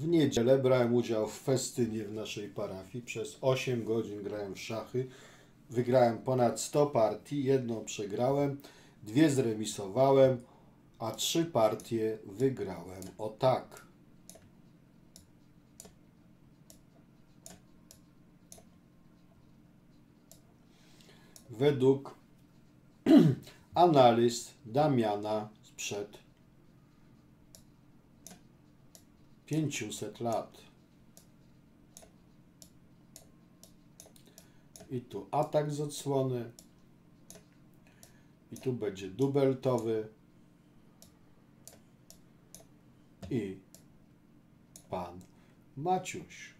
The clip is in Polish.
W niedzielę brałem udział w festynie w naszej parafii. Przez 8 godzin grałem w szachy. Wygrałem ponad 100 partii, jedną przegrałem, dwie zremisowałem, a trzy partie wygrałem. O tak. Według analiz Damiana sprzed 500 lat. I tu atak z odsłony. I tu będzie dubeltowy. I pan Maciuś.